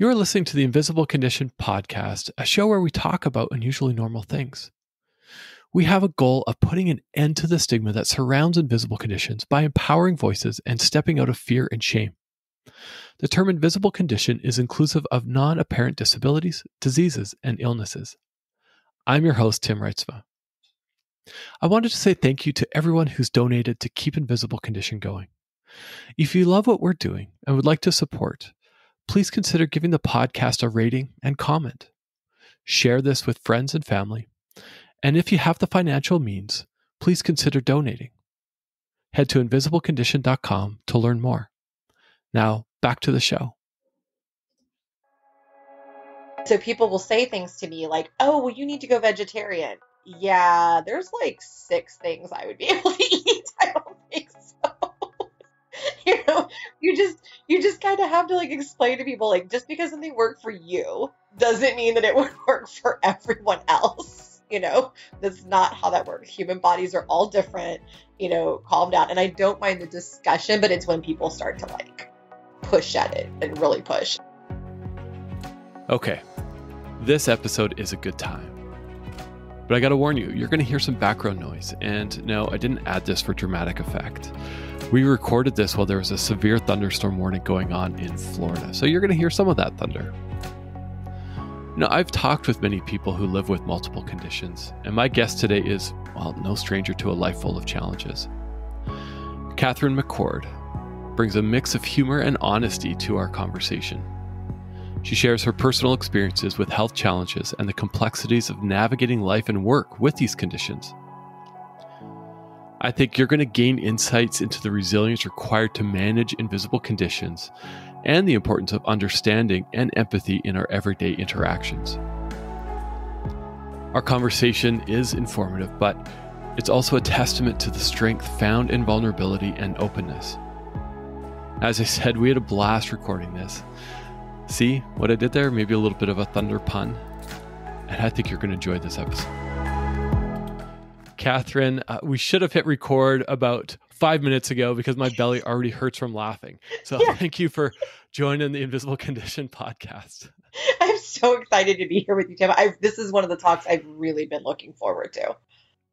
You're listening to the Invisible Condition podcast, a show where we talk about unusually normal things. We have a goal of putting an end to the stigma that surrounds invisible conditions by empowering voices and stepping out of fear and shame. The term invisible condition is inclusive of non apparent disabilities, diseases, and illnesses. I'm your host, Tim Reitsma. I wanted to say thank you to everyone who's donated to keep Invisible Condition going. If you love what we're doing and would like to support, please consider giving the podcast a rating and comment. Share this with friends and family. And if you have the financial means, please consider donating. Head to invisiblecondition.com to learn more. Now, back to the show. So people will say things to me like, oh, well, you need to go vegetarian. Yeah, there's like six things I would be able to eat. I don't think. you know, you just you just kind of have to like explain to people like just because something worked for you doesn't mean that it would work for everyone else. You know, that's not how that works. Human bodies are all different. You know, calm down. And I don't mind the discussion, but it's when people start to like push at it and really push. Okay, this episode is a good time. But I gotta warn you, you're gonna hear some background noise. And no, I didn't add this for dramatic effect. We recorded this while there was a severe thunderstorm warning going on in Florida, so you're to hear some of that thunder. Now, I've talked with many people who live with multiple conditions, and my guest today is, well, no stranger to a life full of challenges. Katherine McCord brings a mix of humor and honesty to our conversation. She shares her personal experiences with health challenges and the complexities of navigating life and work with these conditions. I think you're going to gain insights into the resilience required to manage invisible conditions and the importance of understanding and empathy in our everyday interactions. Our conversation is informative, but it's also a testament to the strength found in vulnerability and openness. As I said, we had a blast recording this. See what I did there? Maybe a little bit of a thunder pun. And I think you're going to enjoy this episode. Katherine, uh, we should have hit record about five minutes ago because my belly already hurts from laughing. So yeah. thank you for joining the Invisible Condition podcast. I'm so excited to be here with you, Tim. I've, this is one of the talks I've really been looking forward to.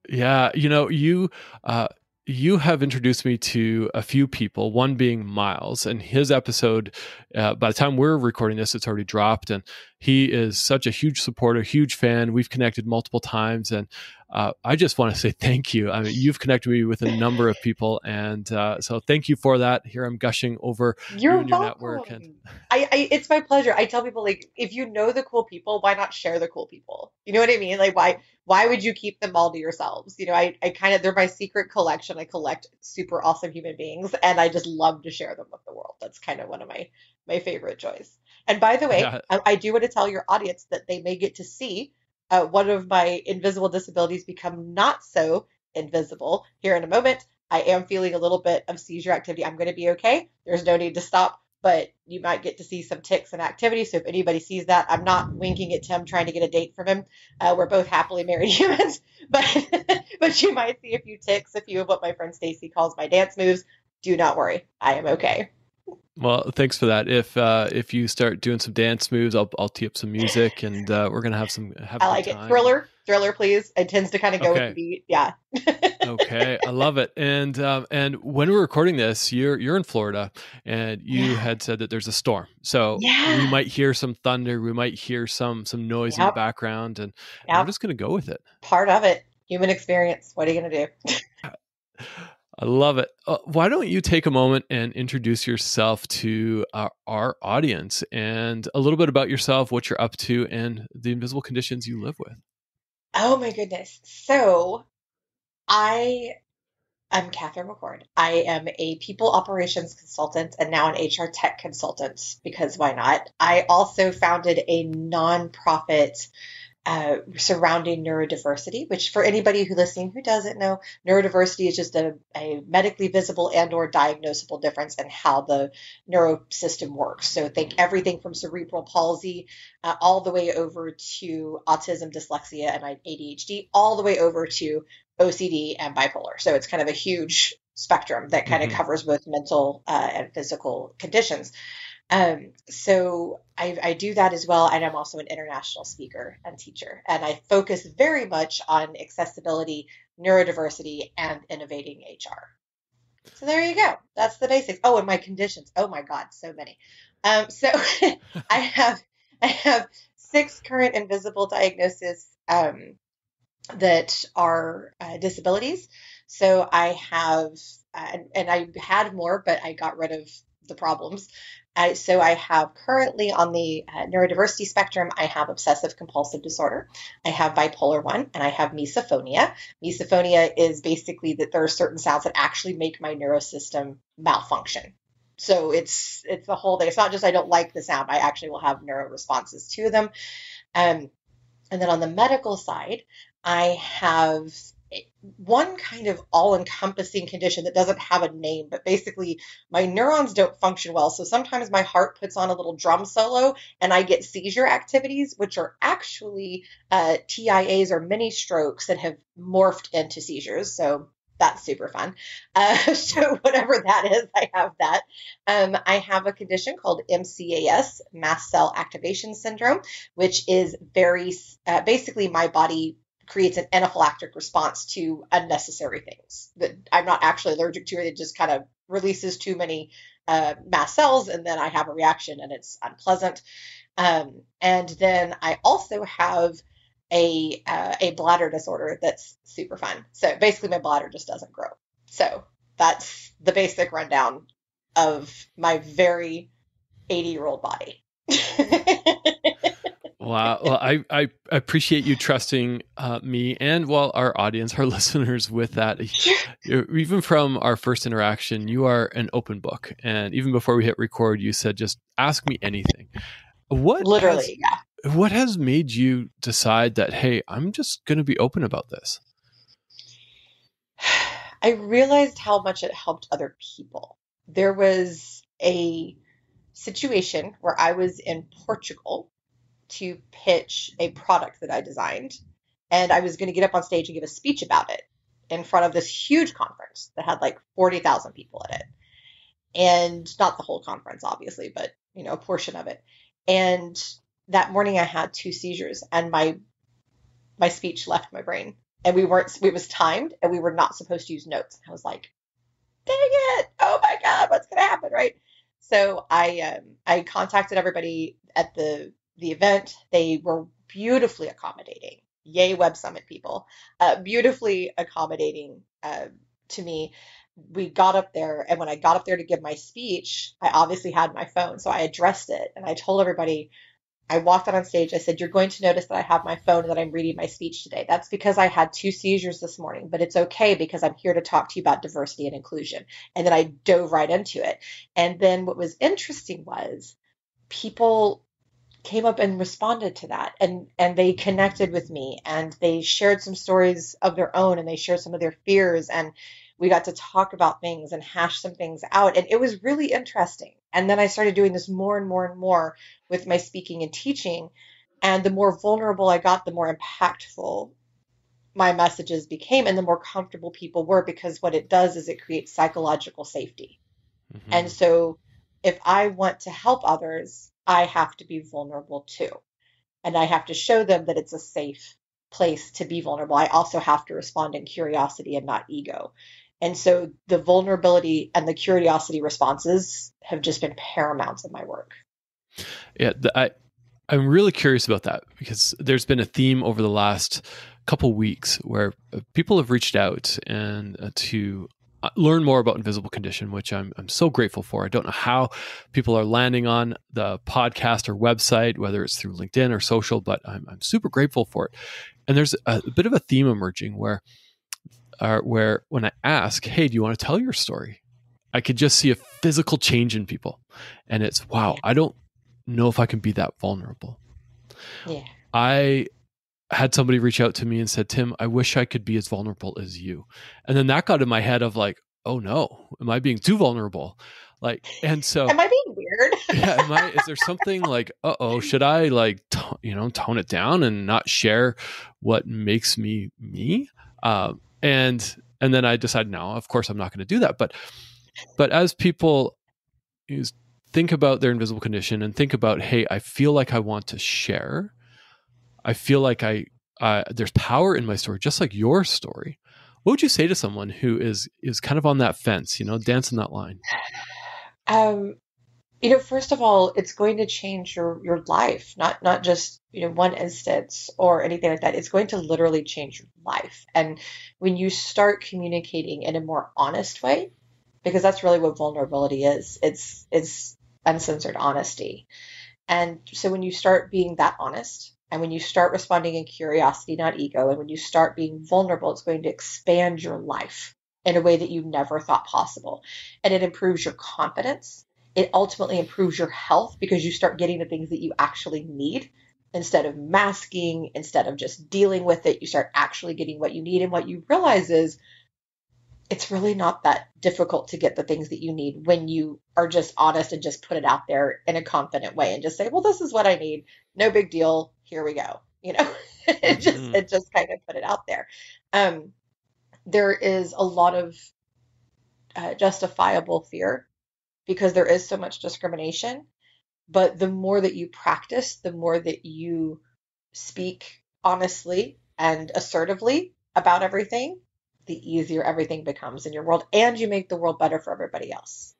Yeah, you know, you uh, you have introduced me to a few people, one being Miles, and his episode, uh, by the time we're recording this, it's already dropped. And he is such a huge supporter, huge fan. We've connected multiple times. And uh, I just want to say thank you. I mean, you've connected me with a number of people. And uh, so thank you for that. Here I'm gushing over You're you and your network. And I, I, it's my pleasure. I tell people, like, if you know the cool people, why not share the cool people? You know what I mean? Like, why? why would you keep them all to yourselves? You know, I, I kind of, they're my secret collection. I collect super awesome human beings and I just love to share them with the world. That's kind of one of my, my favorite joys. And by the way, yeah. I, I, do want to tell your audience that they may get to see uh, one of my invisible disabilities become not so invisible here in a moment. I am feeling a little bit of seizure activity. I'm going to be okay. There's no need to stop but you might get to see some ticks and activity. So if anybody sees that, I'm not winking at Tim trying to get a date from him. Uh, we're both happily married humans, but but you might see a few ticks, a few of what my friend Stacy calls my dance moves. Do not worry, I am okay. Well, thanks for that. If uh, if you start doing some dance moves, I'll I'll tee up some music, and uh, we're gonna have some. Have I like it. Thriller, thriller, please. It tends to kind of go okay. with the beat. Yeah. okay, I love it. And um, and when we're recording this, you're you're in Florida, and you yeah. had said that there's a storm, so yeah. we might hear some thunder, we might hear some some noise yep. in the background, and yep. I'm just gonna go with it. Part of it, human experience. What are you gonna do? I love it. Uh, why don't you take a moment and introduce yourself to our, our, audience and a little bit about yourself, what you're up to, and the invisible conditions you live with? Oh my goodness. So, I am Katherine McCord. I am a people operations consultant and now an HR tech consultant because why not? I also founded a nonprofit uh, surrounding neurodiversity, which for anybody who listening who doesn't know, neurodiversity is just a, a medically visible and or diagnosable difference in how the neuro system works. So think everything from cerebral palsy uh, all the way over to autism, dyslexia, and ADHD, all the way over to OCD and bipolar. So it's kind of a huge spectrum that kind mm-hmm. of covers both mental uh, and physical conditions. Um, so I, I, do that as well. And I'm also an international speaker and teacher. And I focus very much on accessibility, neurodiversity, and innovating HR. So there you go. That's the basics. Oh, and my conditions. Oh my God, so many. Um, so I have I have six current invisible diagnoses um, that are uh, disabilities. So I have, uh, and, and I had more, but I got rid of the problems. So I have currently on the uh, neurodiversity spectrum, I have obsessive compulsive disorder, I have bipolar one, and I have misophonia. Misophonia is basically that there are certain sounds that actually make my neurosystem malfunction. So it's it's the whole thing. It's not just I don't like the sound. I actually will have neuro responses to them. Um, and then on the medical side, I have one kind of all encompassing condition that doesn't have a name, but basically my neurons don't function well. So sometimes my heart puts on a little drum solo and I get seizure activities, which are actually uh, TIAs or mini strokes that have morphed into seizures. So that's super fun. Uh, so whatever that is, I have that. Um, I have a condition called MCAS, mast cell activation syndrome, which is very uh, basically my body creates an anaphylactic response to unnecessary things that I'm not actually allergic to. It just kind of releases too many uh, mast cells, and then I have a reaction, and it's unpleasant. Um, and then I also have a uh, a bladder disorder that's super fun. So basically, my bladder just doesn't grow. So that's the basic rundown of my very 80 year old body. Wow. Well, I, I appreciate you trusting uh, me and well our audience, our listeners, with that. Even from our first interaction, you are an open book, and even before we hit record, you said just ask me anything. What literally? Has, yeah. What has made you decide that hey, I'm just going to be open about this? I realized how much it helped other people. There was a situation where I was in Portugal to pitch a product that I designed. And I was going to get up on stage and give a speech about it in front of this huge conference that had like 40,000 people in it. And not the whole conference, obviously, but you know, a portion of it. And that morning I had two seizures and my my speech left my brain. And we weren't it was timed and we were not supposed to use notes. And I was like, dang it, oh my God, what's gonna happen? Right. So I um I contacted everybody at the the event. They were beautifully accommodating. Yay, Web Summit people. Uh, beautifully accommodating uh, to me. We got up there, and when I got up there to give my speech, I obviously had my phone. So I addressed it and I told everybody, I walked out on stage. I said, You're going to notice that I have my phone and that I'm reading my speech today. That's because I had two seizures this morning, but it's okay because I'm here to talk to you about diversity and inclusion. And then I dove right into it. And then what was interesting was people came up and responded to that and and they connected with me and they shared some stories of their own and they shared some of their fears and we got to talk about things and hash some things out and it was really interesting and then i started doing this more and more and more with my speaking and teaching and the more vulnerable i got the more impactful my messages became and the more comfortable people were because what it does is it creates psychological safety mm-hmm. and so if i want to help others I have to be vulnerable too. And I have to show them that it's a safe place to be vulnerable. I also have to respond in curiosity and not ego. And so the vulnerability and the curiosity responses have just been paramount in my work. Yeah, the, I I'm really curious about that because there's been a theme over the last couple weeks where uh, people have reached out and uh, to learn more about invisible condition which I'm, I'm so grateful for. I don't know how people are landing on the podcast or website whether it's through linkedin or social but i'm, I'm super grateful for it. And there's a, a bit of a theme emerging where uh, where when i ask hey do you want to tell your story? I could just see a physical change in people. And it's wow i don't know if i can be that vulnerable. Yeah. I had somebody reach out to me and said, Tim, I wish I could be as vulnerable as you. And then that got in my head of like, oh no, am I being too vulnerable? Like, and so am I being weird? yeah. Am I, is there something like, uh oh, should I like, t- you know, tone it down and not share what makes me me? Um, and, and then I decided, no, of course I'm not going to do that. But, but as people use think about their invisible condition and think about, hey, I feel like I want to share. I feel like I uh, there's power in my story, just like your story. What would you say to someone who is is kind of on that fence, you know, dancing that line? Um, you know, first of all, it's going to change your your life, not not just you know one instance or anything like that. It's going to literally change your life. And when you start communicating in a more honest way, because that's really what vulnerability is. It's it's uncensored honesty. And so when you start being that honest, and when you start responding in curiosity, not ego, and when you start being vulnerable, it's going to expand your life in a way that you never thought possible. And it improves your confidence. It ultimately improves your health because you start getting the things that you actually need instead of masking, instead of just dealing with it. You start actually getting what you need. And what you realize is it's really not that difficult to get the things that you need when you are just honest and just put it out there in a confident way and just say, well, this is what I need. No big deal. Here we go. You know, it just, mm-hmm. it just kind of put it out there. Um, there is a lot of uh, justifiable fear because there is so much discrimination. But the more that you practice, the more that you speak honestly and assertively about everything, the easier everything becomes in your world and you make the world better for everybody else.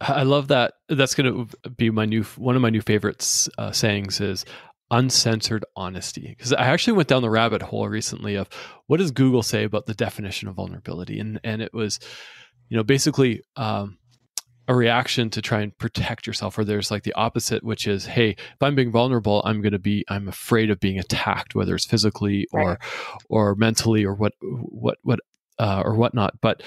I love that. That's going to be my new one of my new favorites uh, sayings is uncensored honesty because I actually went down the rabbit hole recently of what does Google say about the definition of vulnerability and and it was you know basically um, a reaction to try and protect yourself or there's like the opposite which is hey if i'm being vulnerable i'm going to be i'm afraid of being attacked whether it's physically or right. or mentally or what what what uh, or whatnot. But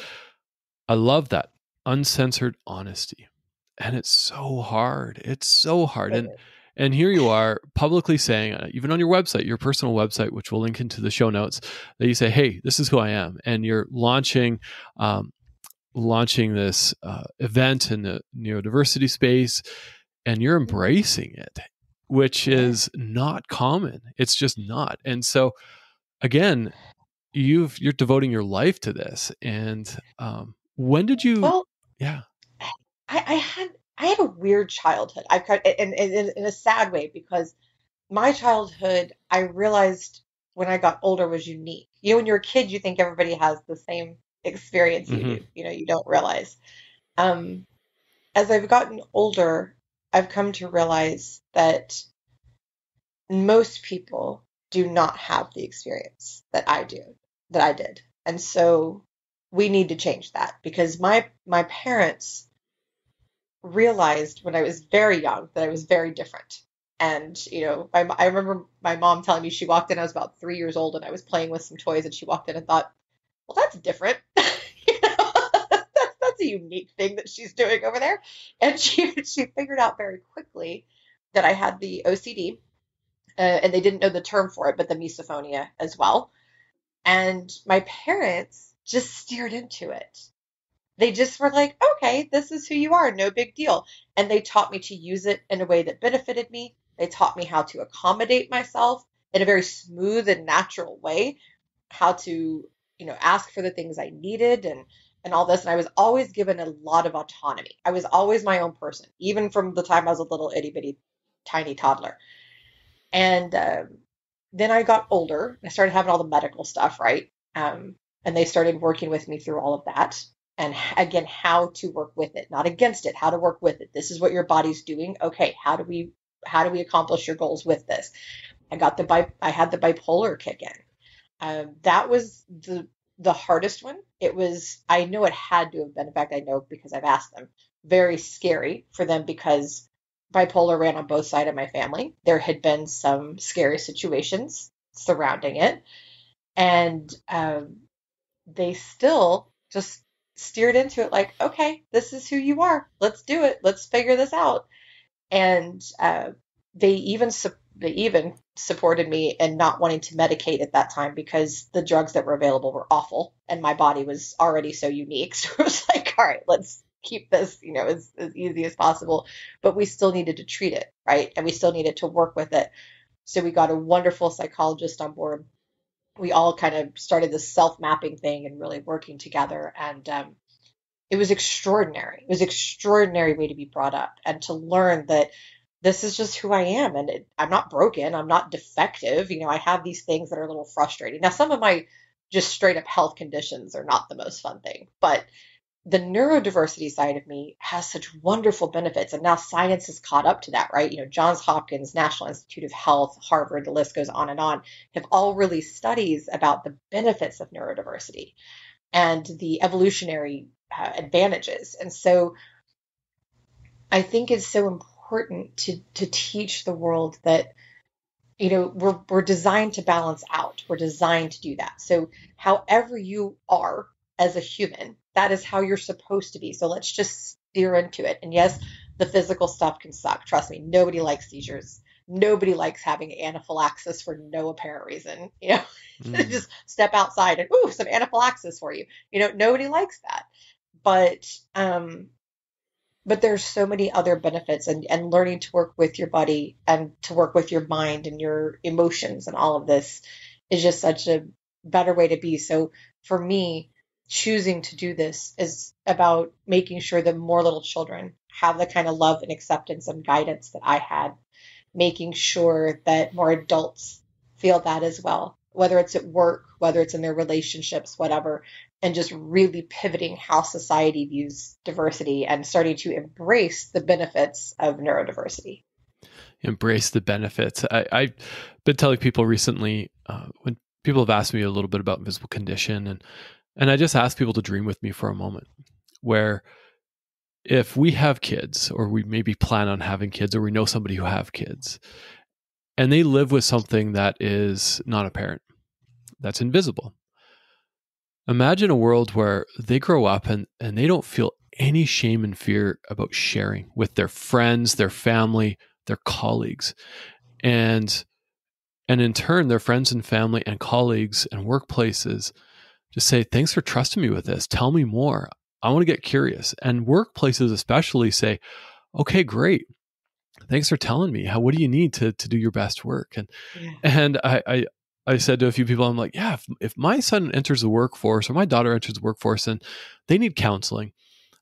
i love that uncensored honesty and it's so hard it's so hard. And and here you are publicly saying uh, even on your website your personal website which we'll link into the show notes that you say hey this is who i am and you're launching um, launching this uh, event in the neurodiversity space and you're embracing it which is not common. It's just not. And so again you've you're devoting your life to this and um, when did you well, yeah. I, I had i had a weird childhood. I've got in, in, in a sad way because my childhood i realized when i got older was unique. You know when you're a kid you think everybody has the same experience you mm-hmm. do. You know, you don't realize. Um, as I've gotten older, I've come to realize that most people do not have the experience that I do, that I did. And so we need to change that because my my parents realized when I was very young that I was very different. And you know, I, I remember my mom telling me she walked in. I was about three years old, and I was playing with some toys, and she walked in and thought, well, that's different. that's, that's a unique thing that she's doing over there. And she, she figured out very quickly that I had the OCD, uh, and they didn't know the term for it, but the misophonia as well. And my parents just steered into it. They just were like, okay, this is who you are, no big deal. And they taught me to use it in a way that benefited me. They taught me how to accommodate myself in a very smooth and natural way, how to you know, ask for the things I needed and and all this. And I was always given a lot of autonomy. I was always my own person, even from the time I was a little itty bitty tiny toddler. And um, then I got older. I started having all the medical stuff, right? Um, and they started working with me through all of that. And again, how to work with it, not against it, how to work with it. This is what your body's doing. Okay, how do we how do we accomplish your goals with this? I got the bi- I had the bipolar kick in. Um, that was the the hardest one. It was I know it had to have been. In fact, I know because I've asked them. Very scary for them because bipolar ran on both sides of my family. There had been some scary situations surrounding it, and um, they still just steered into it like, okay, this is who you are. Let's do it. Let's figure this out. And uh, they even they even supported me in not wanting to medicate at that time because the drugs that were available were awful and my body was already so unique. So it was like, all right, let's keep this, you know, as, as easy as possible. But we still needed to treat it, right? And we still needed to work with it. So we got a wonderful psychologist on board. We all kind of started this self mapping thing and really working together. And um, it was extraordinary. It was extraordinary way to be brought up and to learn that this is just who I am and it, I'm not broken. I'm not defective. You know, I have these things that are a little frustrating. Now, some of my just straight up health conditions are not the most fun thing, but the neurodiversity side of me has such wonderful benefits and now science has caught up to that right you know johns hopkins national institute of health harvard the list goes on and on have all released studies about the benefits of neurodiversity and the evolutionary uh, advantages and so i think it's so important to to teach the world that you know we're we're designed to balance out we're designed to do that so however you are as a human that is how you're supposed to be. So let's just steer into it. And yes, the physical stuff can suck. Trust me, nobody likes seizures. Nobody likes having anaphylaxis for no apparent reason. You know, mm. just step outside and ooh, some anaphylaxis for you. You know, nobody likes that. But um, but there's so many other benefits and, and learning to work with your body and to work with your mind and your emotions and all of this is just such a better way to be. So for me, choosing to do this is about making sure that more little children have the kind of love and acceptance and guidance that I had, making sure that more adults feel that as well, whether it's at work, whether it's in their relationships, whatever, and just really pivoting how society views diversity and starting to embrace the benefits of neurodiversity. Embrace the benefits. I, have been telling people recently uh, when people have asked me a little bit about invisible condition and and I just ask people to dream with me for a moment where if we have kids or we maybe plan on having kids or we know somebody who have kids and they live with something that is not apparent, that's invisible. Imagine a world where they grow up and, and they don't feel any shame and fear about sharing with their friends, their family, their colleagues. And and in turn, their friends and family and colleagues and workplaces just say, thanks for trusting me with this. Tell me more. I want to get curious. And workplaces, especially, say, okay, great. Thanks for telling me. How what do you need to to do your best work? And yeah. and I, I I said to a few people, I'm like, yeah, if, if my son enters the workforce or my daughter enters the workforce and they need counseling,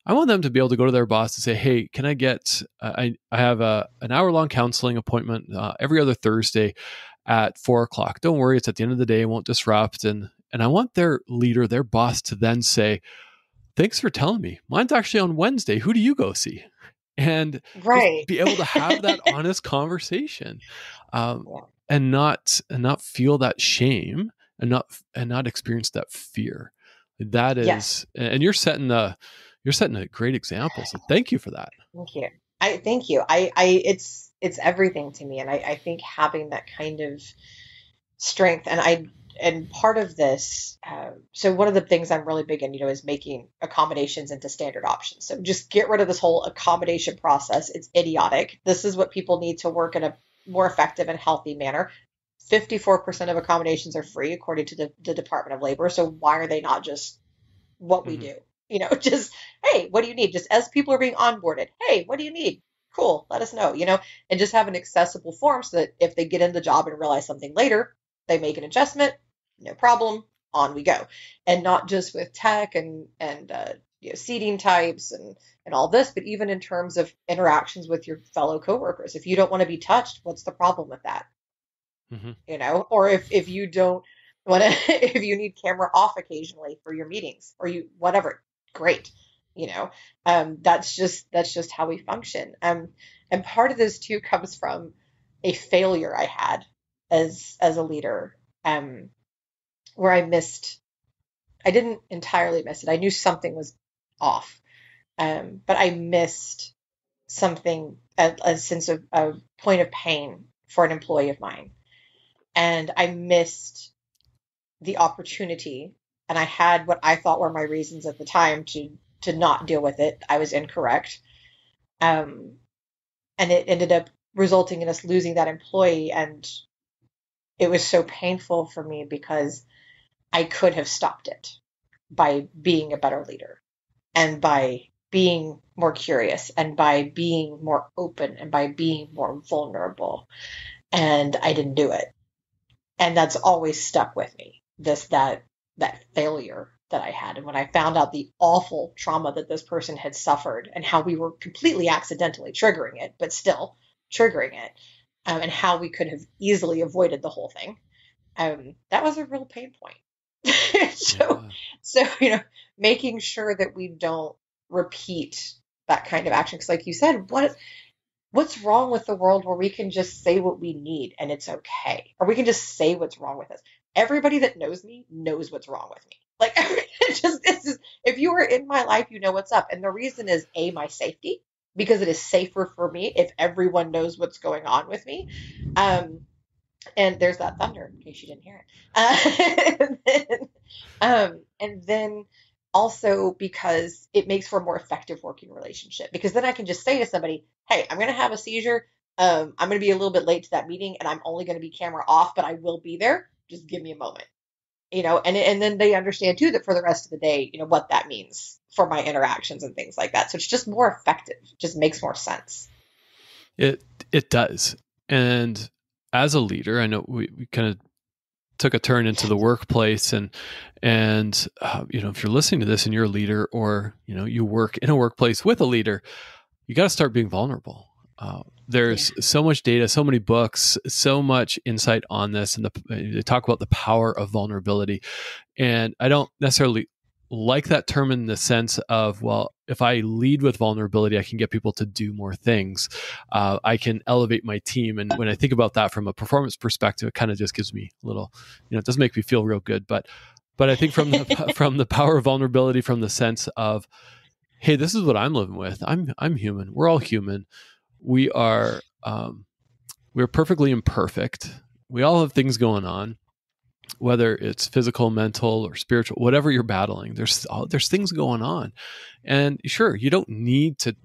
I want them to be able to go to their boss and say, "Hey, can I get? Uh, I I have a an hour long counseling appointment uh, every other Thursday at four o'clock. Don't worry, it's at the end of the day. It won't disrupt, and and I want their leader, their boss, to then say, Thanks for telling me. Mine's actually on Wednesday. Who do you go see? And right. be able to have that honest conversation. Um, yeah. And not and not feel that shame and not and not experience that fear. That is yes. and you're setting the you're setting a great example. So thank you for that. Thank you. I thank you. I, I it's it's everything to me. And I, I think having that kind of strength and I and part of this, uh, so one of the things I'm really big in, you know, is making accommodations into standard options. So just get rid of this whole accommodation process. It's idiotic. This is what people need to work in a more effective and healthy manner. 54% of accommodations are free, according to the, the Department of Labor. So why are they not just what we mm-hmm. do? You know, just, hey, what do you need? Just as people are being onboarded, hey, what do you need? Cool, let us know, you know, and just have an accessible form so that if they get in the job and realize something later, they make an adjustment, no problem, on we go. And not just with tech and and uh, you know, seating types and and all this, but even in terms of interactions with your fellow coworkers. If you don't want to be touched, what's the problem with that? Mm-hmm. You know, or if if you don't want to, if you need camera off occasionally for your meetings or you whatever, great. You know, um, that's just that's just how we function. Um, and part of this too comes from a failure I had as as a leader. Um, where I missed. I didn't entirely miss it. I knew something was off, um, but I missed something, a, a sense of a point of pain for an employee of mine, and I missed the opportunity. And I had what I thought were my reasons at the time to to not deal with it. I was incorrect, um, and it ended up resulting in us losing that employee. And it was so painful for me because I could have stopped it by being a better leader and by being more curious and by being more open and by being more vulnerable. And I didn't do it. And that's always stuck with me. This, that, that failure that I had. And when I found out the awful trauma that this person had suffered and how we were completely accidentally triggering it, but still triggering it, um, and how we could have easily avoided the whole thing, um, that was a real pain point. so, yeah. so you know, making sure that we don't repeat that kind of action, because like you said, what what's wrong with the world where we can just say what we need and it's okay, or we can just say what's wrong with us. Everybody that knows me knows what's wrong with me. Like, it just, if you are in my life, you know what's up. And the reason is A, my safety, because it is safer for me if everyone knows what's going on with me. Um, and there's that thunder in case you didn't hear it. Uh, and, then, um, and then also because it makes for a more effective working relationship. Because then I can just say to somebody, "Hey, I'm going to have a seizure. Um, I'm going to be a little bit late to that meeting, and I'm only going to be camera off, but I will be there. Just give me a moment." you know, and and then they understand too that for the rest of the day, you know, what that means for my interactions and things like that. So it's just more effective, just makes more sense. It it does. And as a leader, I know we, we kind of took a turn into the workplace and and uh, you know if you're listening to this and you're a leader or you know you work in a workplace with a leader you got to start being vulnerable uh, there's yeah. so much data, so many books, so much insight on this, and the, they talk about the power of vulnerability. And I don't necessarily like that term in the sense of, well, if I lead with vulnerability, I can get people to do more things. Uh, I can elevate my team. And when I think about that from a performance perspective, it kind of just gives me a little, you know, it doesn't make me feel real good. But, but I think from the from the power of vulnerability, from the sense of, hey, this is what I'm living with. I'm I'm human. We're all human we are um, we're perfectly imperfect. We all have things going on, whether it's physical, mental, or spiritual, whatever you're battling. There's there's things going on, and sure, you don't need to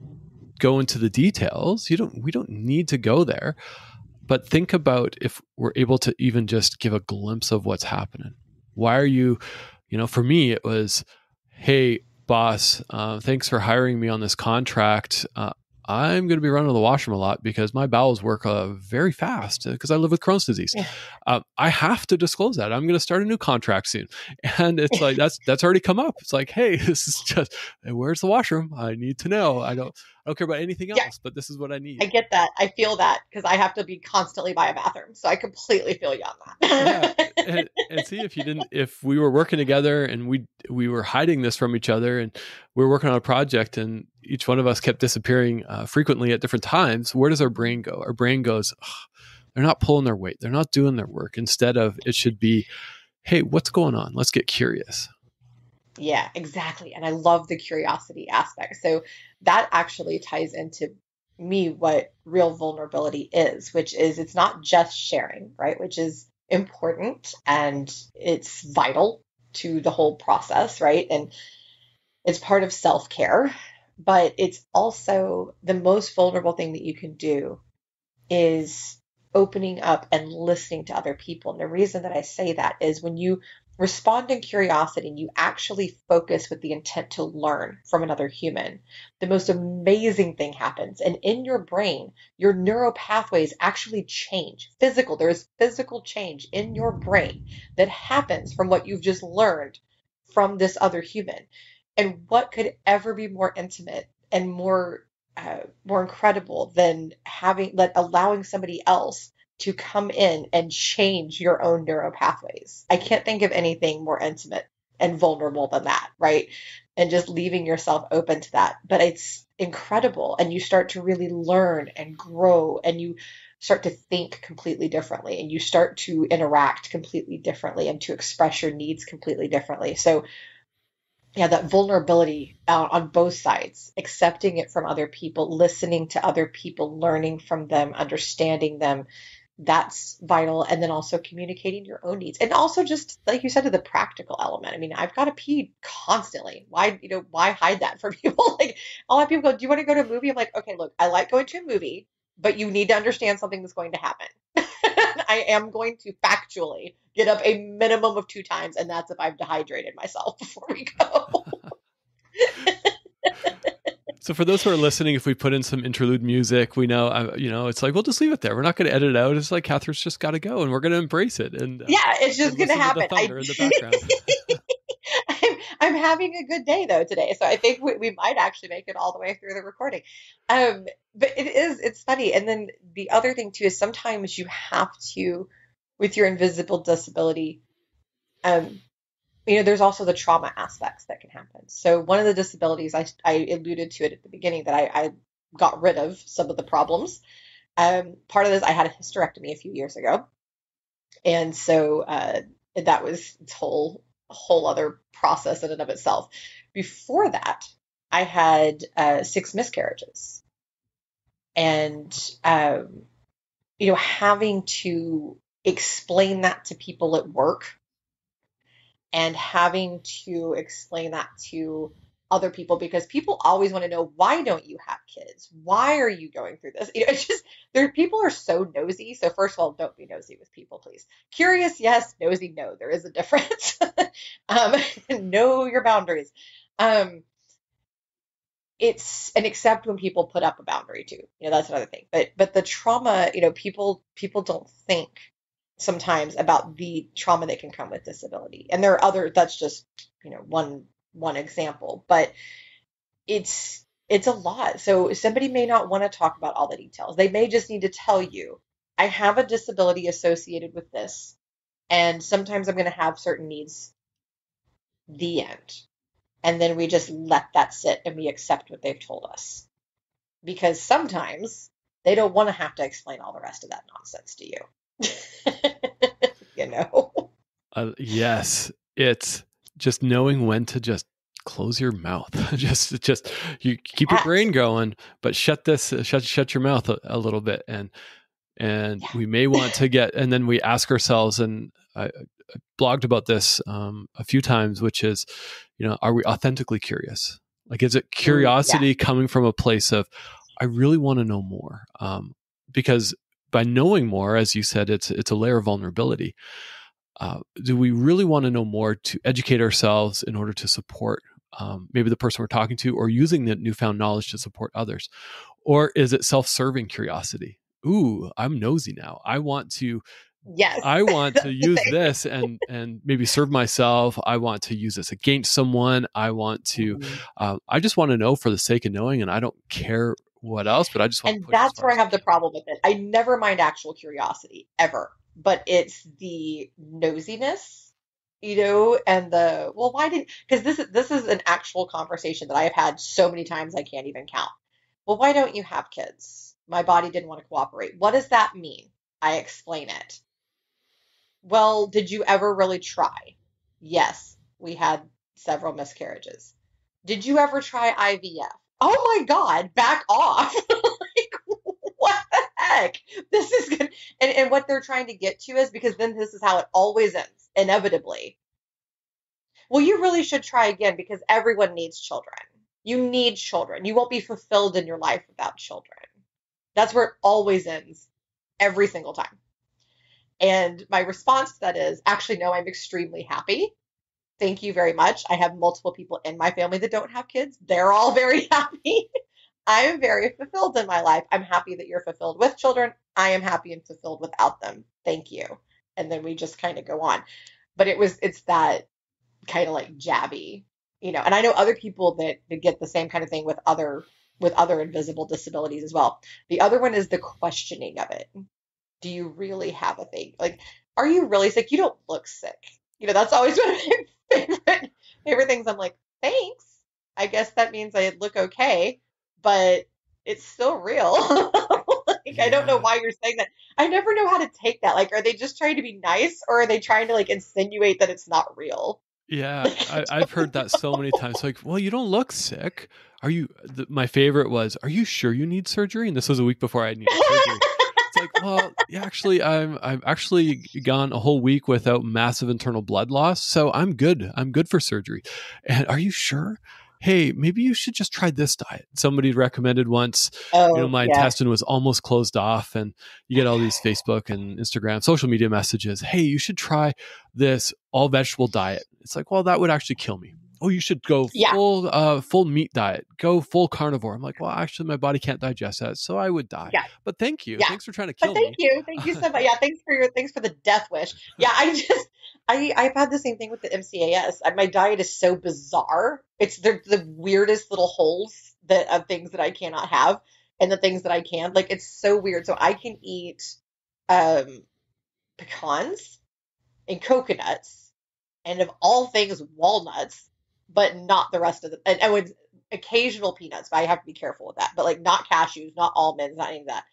go into the details. You don't. We don't need to go there. But think about if we're able to even just give a glimpse of what's happening. Why are you? You know, for me, it was, hey, boss, uh, thanks for hiring me on this contract. Uh, I'm going to be running to the washroom a lot because my bowels work uh, very fast because uh, I live with Crohn's disease. Yeah. Uh, I have to disclose that. I'm going to start a new contract soon, and it's like that's that's already come up. It's like, hey, this is just where's the washroom? I need to know. I don't I don't care about anything else, yeah. but this is what I need. I get that. I feel that because I have to be constantly by a bathroom, so I completely feel you on that. yeah, and, and, see if you didn't, if we were working together and we we were hiding this from each other, and we were working on a project, and each one of us kept disappearing uh, frequently at different times. Where does our brain go? Our brain goes, they're not pulling their weight, they're not doing their work. Instead of it should be, hey, what's going on? Let's get curious. Yeah, exactly. And I love the curiosity aspect. So that actually ties into me what real vulnerability is, which is it's not just sharing, right? Which is important and it's vital to the whole process, right? And it's part of self care, but it's also the most vulnerable thing that you can do is opening up and listening to other people. And the reason that I say that is when you respond in curiosity and you actually focus with the intent to learn from another human, the most amazing thing happens. And in your brain, your neural pathways actually change. Physical, there is physical change in your brain that happens from what you've just learned from this other human. And what could ever be more intimate and more uh, more incredible than having let allowing somebody else to come in and change your own neural pathways. I can't think of anything more intimate and vulnerable than that, right? And just leaving yourself open to that. But it's incredible. And you start to really learn and grow and you start to think completely differently and you start to interact completely differently and to express your needs completely differently. So, yeah, that vulnerability uh, on both sides, accepting it from other people, listening to other people, learning from them, understanding them, that's vital and then also communicating your own needs. And also just like you said to the practical element. I mean i've got to pee constantly. Why you know why hide that from people? Like a lot of people go do you want to go to a movie? I'm like okay look i like going to a movie but you need to understand something that's going to happen. I am going to factually get up a minimum of two times and that's if i've dehydrated myself before we go So for those who are listening, if we put in some interlude music, we know, uh, you know, it's like we'll just leave it there. We're not going to edit it out. It's like Katherine's just got to go, and we're going to embrace it. And uh, yeah, it's just going to happen. I, I'm I'm having a good day though today, so I think we, we might actually make it all the way through the recording. Um, but it is it's funny, and then the other thing too is sometimes you have to, with your invisible disability, um, you know, there's also the trauma aspects that can happen. So one of the disabilities I I alluded to it at the beginning that I, I got rid of some of the problems. Um, part of this I had a hysterectomy a few years ago, and so uh, that was its whole whole other process in and of itself. Before that, I had uh, six miscarriages, and um, you know, having to explain that to people at work, and having to explain that to other people because people always want to know why don't you have kids? Why are you going through this? You know, it's just there people are so nosy. So first of all, don't be nosy with people, please. Curious, yes, nosy, no. There is a difference. um, know your boundaries. Um, it's and accept when people put up a boundary too. You know, that's another thing. But but the trauma, you know, people people don't think sometimes about the trauma that can come with disability. And there are other that's just, you know, one one example, but it's it's a lot. So somebody may not want to talk about all the details. They may just need to tell you, I have a disability associated with this, and sometimes I'm going to have certain needs. The end. And then we just let that sit and we accept what they've told us. Because sometimes they don't want to have to explain all the rest of that nonsense to you. you know? Uh, yes. It's just knowing when to just close your mouth just just you keep yes. your brain going but shut this shut shut your mouth a, a little bit and and yeah. we may want to get and then we ask ourselves and I, I blogged about this um, a few times which is you know are we authentically curious like is it curiosity yeah. coming from a place of i really want to know more um, because by knowing more as you said it's it's a layer of vulnerability. Uh, do we really want to know more to educate ourselves in order to support um, maybe the person we're talking to or using the newfound knowledge to support others? Or is it self-serving curiosity? Ooh i'm nosy now. I want to yes. I want to use this and and maybe serve myself. I want to use this against someone. I want to mm-hmm. uh, i just want to know for the sake of knowing and i don't care what else but i just want and that's where i have the problem with it. I never mind actual curiosity ever. But it's the nosiness you know and the well why didn't because this is this is an actual conversation that i have had so many times i can't even count. Well why don't you have kids? My body didn't want to cooperate. What does that mean? I explain it. Well did you ever really try? Yes we had several miscarriages. Did you ever try ivf oh my god back off like, what the heck? This is good. And, and what they're trying to get to is because then this is how it always ends, inevitably. Well, you really should try again because everyone needs children. You need children. You won't be fulfilled in your life without children. That's where it always ends, every single time. And my response to that is actually, no, I'm extremely happy. Thank you very much. I have multiple people in my family that don't have kids. They're all very happy. I'm very fulfilled in my life. I'm happy that you're fulfilled with children. I am happy and fulfilled without them. Thank you. And then we just kind of go on. But it was, it's that kind of like jabby, you know, and I know other people that, that get the same kind of thing with other, with other invisible disabilities as well. The other one is the questioning of it. Do you really have a thing? Like, are you really sick? You don't look sick. You know, that's always one favorite, favorite things. I'm like, thanks. I guess that means I look okay but it's still real. like yeah. I don't know why you're saying that. I never know how to take that. Like, are they just trying to be nice, or are they trying to like insinuate that it's not real? Yeah, I, have heard that so many times. Like, well, you don't look sick. Are you? The, my favorite was, "Are you sure you need surgery?" And this was a week before I needed surgery. It's like, well, yeah, actually, I'm I've actually gone a whole week without massive internal blood loss, so I'm good. I'm good for surgery. And are you sure? hey, maybe you should just try this diet. Somebody recommended once, oh, you know, my yeah. intestine was almost closed off, and you get all these Facebook and Instagram social media messages. Hey, you should try this all vegetable diet. It's like, well, that would actually kill me. Oh, you should go yeah. full uh, full meat diet. Go full carnivore. I'm like, well, actually, my body can't digest that, so I would die. Yeah. But thank you. Yeah. Thanks for trying to kill but thank me. you. Thank you so much. Yeah. Thanks for your thanks for the death wish. Yeah. I just I I've had the same thing with the MCAS. My diet is so bizarre. It's the the weirdest little holes that of things that I cannot have and the things that I can. Like it's so weird. So I can eat um pecans and coconuts and of all things walnuts, but not the rest of the and, and with occasional peanuts, but I have to be careful with that. But like not cashews, not almonds, not any of that.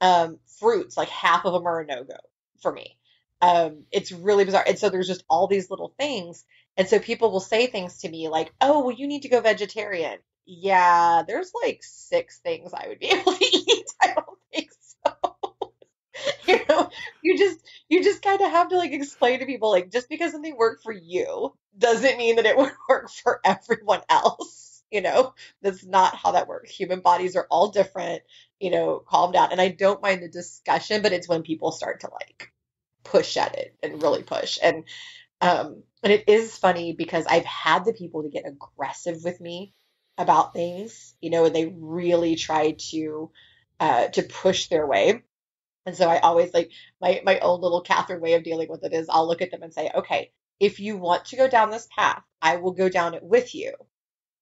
Um, fruits, like half of them are a no go for me. Um, it's really bizarre. And so there's just all these little things. And so people will say things to me like, oh, well, you need to go vegetarian. Yeah, there's like six things I would be able to eat. I don't think so. you know, you just you just kind of have to like explain to people like just because something worked for you doesn't mean that it would work for everyone else. You know, that's not how that works. Human bodies are all different. You know, calm down. And I don't mind the discussion, but it's when people start to like push at it and really push. And um, and it is funny because I've had the people to get aggressive with me about things, you know, and they really try to uh, to push their way. And so I always like my my own little Katherine way of dealing with it is I'll look at them and say, okay, if you want to go down this path, I will go down it with you.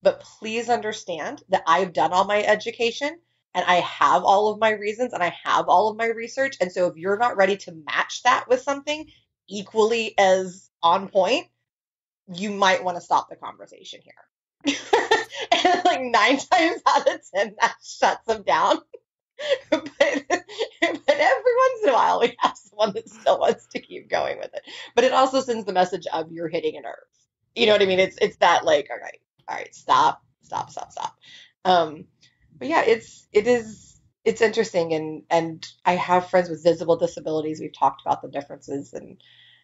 But please understand that I've done all my education and I have all of my reasons and I have all of my research. And so if you're not ready to match that with something equally as on point, you might want to stop the conversation here. and like nine times out of ten, that shuts them down. but, but every once in a while, we have someone that still wants to keep going with it. But it also sends the message of you're hitting a nerve. You know what I mean? It's it's that like, all right, all right, stop, stop, stop, stop. Um, but yeah, it's it is it's interesting and and I have friends with visible disabilities. We've talked about the differences and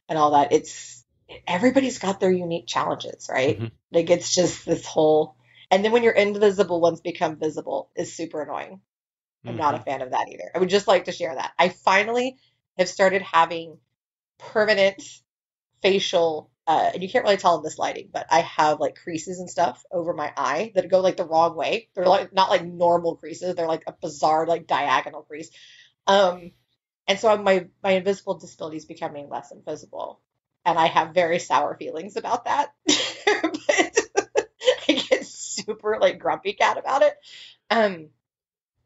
and all that. It's everybody's got their unique challenges, right? Mm-hmm. Like it's just this whole and then when your invisible ones become visible is super annoying. I'm mm-hmm. not a fan of that either. I would just like to share that. I finally have started having permanent facial uh, and you can't really tell in this lighting, but I have like creases and stuff over my eye that go like the wrong way. They're like not like normal creases. They're like a bizarre like diagonal crease. Um, and so my my invisible disability is becoming less invisible, and I have very sour feelings about that. but I get super like grumpy cat about it. Um,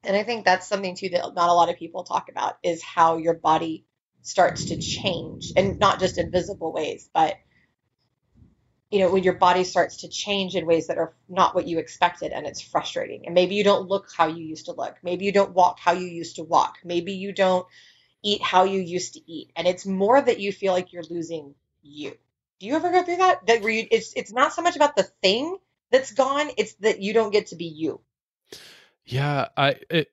and I think that's something too that not a lot of people talk about is how your body starts to change, and not just in visible ways, but you know, when your body starts to change in ways that are not what you expected and it's frustrating. And maybe you don't look how you used to look. Maybe you don't walk how you used to walk. Maybe you don't eat how you used to eat. And it's more that you feel like you're losing you. Do you ever go through that? That where you, it's it's not so much about the thing that's gone, it's that you don't get to be you. Yeah, I it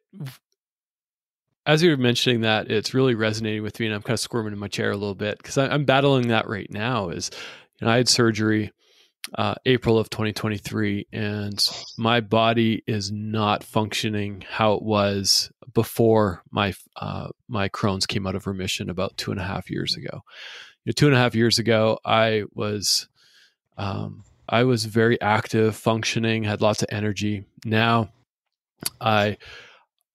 as you were mentioning that, it's really resonating with me, and I'm kind of squirming in my chair a little bit because I'm battling that right now. Is you know, I had surgery uh, April of 2023, and my body is not functioning how it was before my uh, my Crohn's came out of remission about two and a half years ago. You know, two and a half years ago, I was um, I was very active, functioning, had lots of energy. Now, I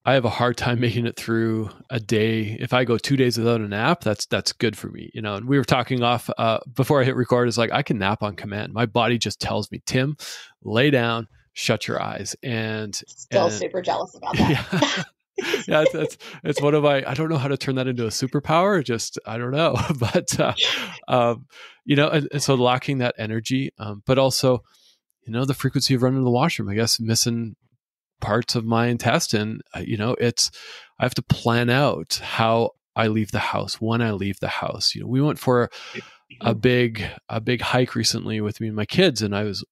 I have a hard time making it through a day. If I go two days without a nap, that's that's good for me, you know. And we were talking off uh, before I hit record. Is like I can nap on command. My body just tells me, Tim, lay down, shut your eyes, and still and, super jealous about that. Yeah. yeah, it's, it's, it's one of my. I don't know how to turn that into a superpower. Just I don't know, but uh, um, you know, and, and, so lacking that energy, um, but also, you know, the frequency of running to the washroom. I guess missing parts of my intestine. Uh, you know, it's I have to plan out how I leave the house, when I leave the house. You know, we went for a big a big hike recently with me and my kids, and I was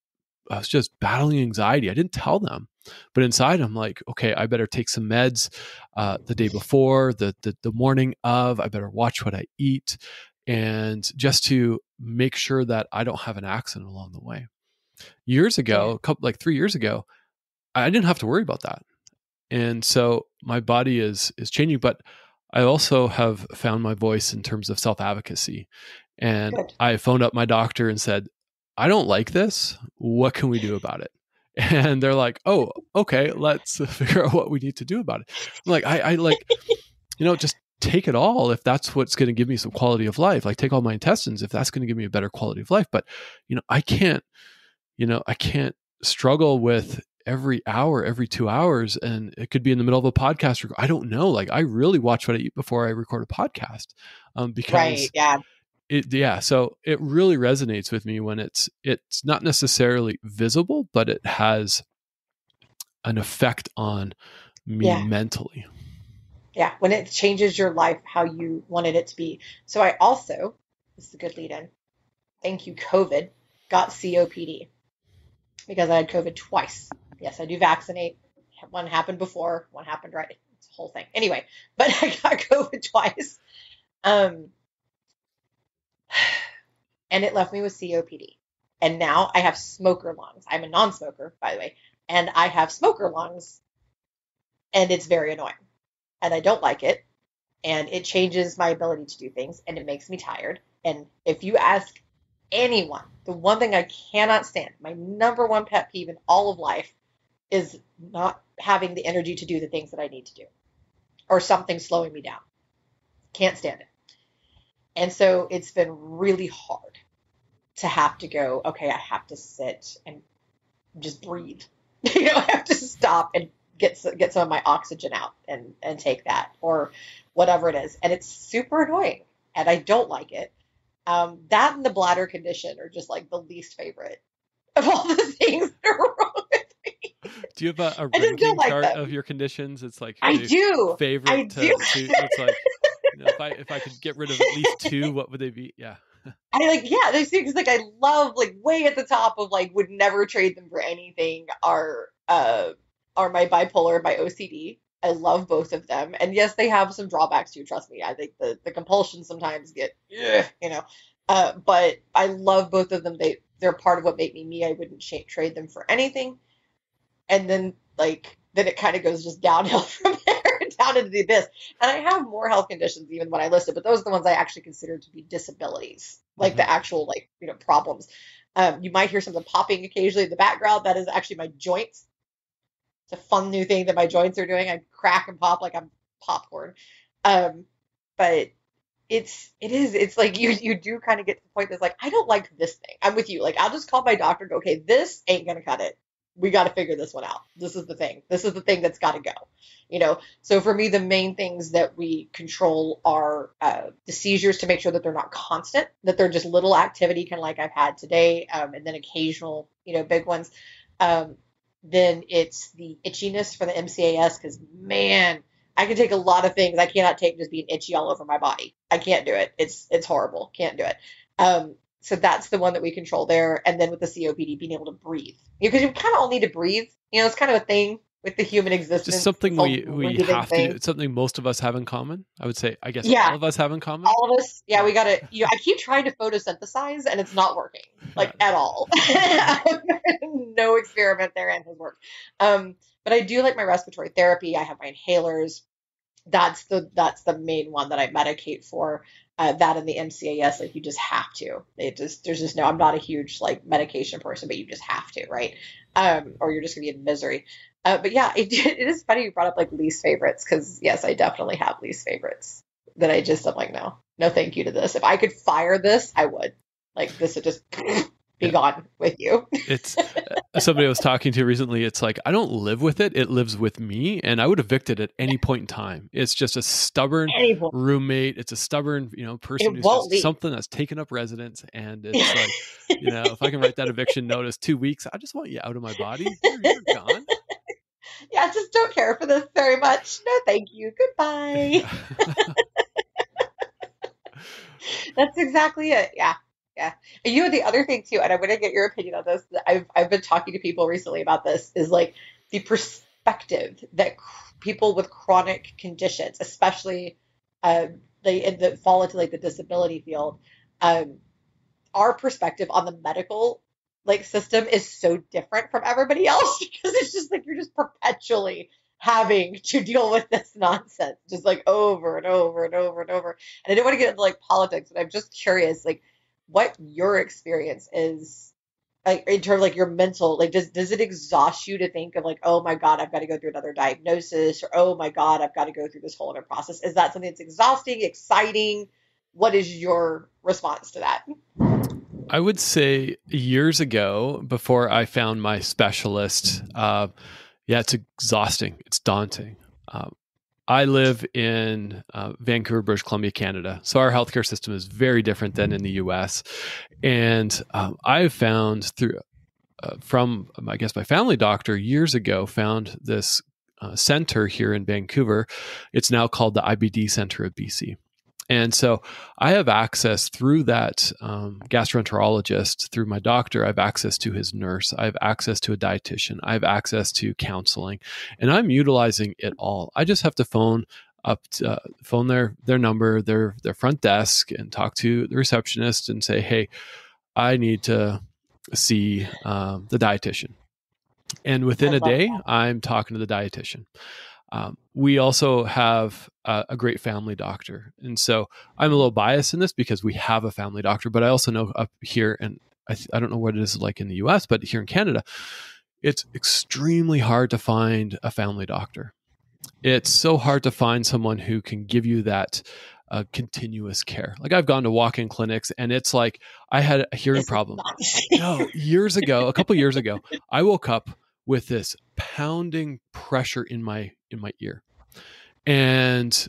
I was just battling anxiety. I didn't tell them, but inside I'm like, okay, I better take some meds uh, the day before, the, the the morning of. I better watch what I eat, and just to make sure that I don't have an accident along the way. Years ago, a couple like three years ago, I didn't have to worry about that. And so my body is is changing, but I also have found my voice in terms of self advocacy. And Good. I phoned up my doctor and said, I don't like this. What can we do about it? And they're like, oh, okay, let's figure out what we need to do about it. I'm like, I, I like, you know, just take it all if that's what's going to give me some quality of life. Like take all my intestines if that's going to give me a better quality of life. But you know, I can't, you know, I can't struggle with every hour, every two hours, and it could be in the middle of a podcast. I don't know. Like I really watch what I eat before I record a podcast, um, because right, yeah, it, yeah. So it really resonates with me when it's it's not necessarily visible, but it has an effect on me yeah. mentally. Yeah, when it changes your life how you wanted it to be. So I also, this is a good lead in. Thank you, COVID, got COPD because I had COVID twice. Yes, I do vaccinate. One happened before, one happened right. It's a whole thing. Anyway, but I got COVID twice. Um, and it left me with COPD. And now I have smoker lungs. I'm a non smoker, by the way, and I have smoker lungs, and it's very annoying and I don't like it. And it changes my ability to do things and it makes me tired. And if you ask anyone, the one thing I cannot stand, my number one pet peeve in all of life is not having the energy to do the things that I need to do or something slowing me down. Can't stand it. And so it's been really hard to have to go, okay, I have to sit and just breathe. you know, I have to stop and get get some of my oxygen out and and take that or whatever it is, and it's super annoying, and I don't like it. Um, that and the bladder condition are just like the least favorite of all the things that are wrong. Do you have a, a ranking like chart them. of your conditions? It's like I do favorite. I to, do. To, it's like you know, if I if I could get rid of at least two, what would they be? Yeah. I like yeah, those things like I love like way at the top of like would never trade them for anything are uh are my bipolar and my OCD. I love both of them. And yes, they have some drawbacks too, trust me. I think the, the compulsions sometimes get, ugh, you know, uh, but I love both of them. They, they're part of what make me me. I wouldn't sh- trade them for anything. And then, like, then it kind of goes just downhill from there, down into the abyss. And I have more health conditions even when I listed, but those are the ones I actually consider to be disabilities, like mm-hmm. the actual, like, you know, problems. Um, you might hear something popping occasionally in the background. That is actually my joints it's a fun new thing that my joints are doing. I crack and pop like I'm popcorn. Um, but it's it is it's like you you do kind of get to the point that's like I don't like this thing. I'm with you. Like I'll just call my doctor and go, okay, this ain't gonna cut it. We got to figure this one out. This is the thing. This is the thing that's got to go. You know. So for me, the main things that we control are uh, the seizures to make sure that they're not constant, that they're just little activity, kind of like I've had today, um, and then occasional, you know, big ones. Um, then it's the itchiness for the MCAS because man, I can take a lot of things. I cannot take just being itchy all over my body. I can't do it. It's it's horrible. Can't do it. Um, so that's the one that we control there. And then with the COPD, being able to breathe because you, know, you kind of all need to breathe. You know, it's kind of a thing with the human existence. Just something we, we have thing. to do. It's something most of us have in common. I would say, I guess yeah. all of us have in common. All of us. Yeah, we got to, you know, I keep trying to photosynthesize and it's not working like at all. no experiment therein has worked. Um, but I do like my respiratory therapy. I have my inhalers. That's the, that's the main one that I medicate for. Uh, that and the MCAS, like you just have to. It just there's just no. I'm not a huge like medication person, but you just have to, right? Um, or you're just gonna be in misery. Uh, but yeah, it, it is funny you brought up like least favorites because yes, I definitely have least favorites that I just I'm like no, no, thank you to this. If I could fire this, I would. Like this would just be yeah. gone with you. it's uh, somebody I was talking to recently. It's like I don't live with it; it lives with me, and I would evict it at any point in time. It's just a stubborn roommate. It's a stubborn, you know, person it who's something that's taken up residence, and it's like, you know, if I can write that eviction notice two weeks, I just want you out of my body. You're, you're gone. Yeah, just don't care for this very much. No, thank you. Goodbye. That's exactly it. Yeah. Yeah. And you know the other thing too, and I want to get your opinion on this. I've I've been talking to people recently about this. Is like the perspective that cr- people with chronic conditions, especially um, they that fall into like the disability field, um, our perspective on the medical like system is so different from everybody else because it's just like you're just perpetually having to deal with this nonsense just like over and over and over and over. And I don't want to get into like politics, but I'm just curious, like what your experience is like in terms of like your mental like does does it exhaust you to think of like oh my god i've got to go through another diagnosis or oh my god i've got to go through this whole other process? Is that something that's exhausting exciting? What is your response to that? I would say years ago before i found my specialist uh, yeah it's exhausting. It's daunting. Um, I live in uh, Vancouver, British Columbia, Canada. So our healthcare system is very different than in the US. And um, I've found through, uh, from I guess my family doctor years ago, found this uh, center here in Vancouver. It's now called the IBD Center of BC. And so I have access through that um, gastroenterologist, through my doctor, I have access to his nurse, I have access to a dietitian, I have access to counseling, and I'm utilizing it all. I just have to phone up to, uh, phone their their number their their front desk and talk to the receptionist and say hey i need to see um, the dietitian and within a day that. i'm talking to the dietitian um, we also have a, a, great family doctor. And so I'm a little biased in this because we have a family doctor, but I also know up here, and I, th- I don't know what it is like in the US, but here in Canada, it's extremely hard to find a family doctor. It's so hard to find someone who can give you that uh, continuous care. Like I've gone to walk-in clinics, and it's like I had a hearing problem. no, years ago, a couple years ago, I woke up with this pounding pressure in my in my ear. And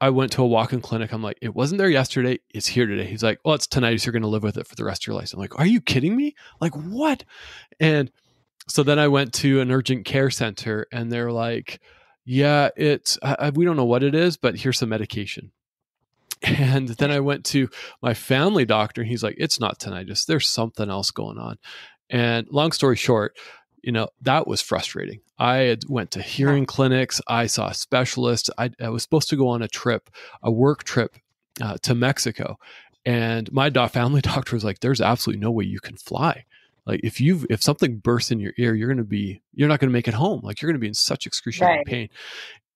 I went to a walk-in clinic. I'm like, it wasn't there yesterday. It's here today. He's like, well, it's tinnitus. You're going to live with it for the rest of your life. I'm like, are you kidding me? Like what? And so then I went to an urgent care center, and they're like, yeah, it's I, we don't know what it is, but here's some medication. And then I went to my family doctor, and he's like, it's not tinnitus. There's something else going on. And long story short, you know that was frustrating. I had went to hearing clinics. I saw specialists I, I, was supposed to go on a trip a work trip uh, to mexico and my family doctor was like there's absolutely no way you can fly. Like if you if something bursts in your ear you're going to be you're not going to make it home. Like you're going to be in such excruciating right. pain.